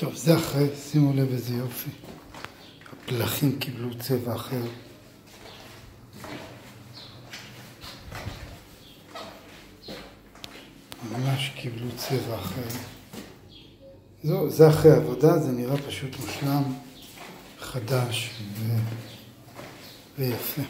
טוב, זה אחרי, שימו לב איזה יופי. הפלחים קיבלו צבע אחר. ממש קיבלו צבע אחר. זהו, זה אחרי עבודה, זה נראה פשוט מושלם, חדש ו... ויפה.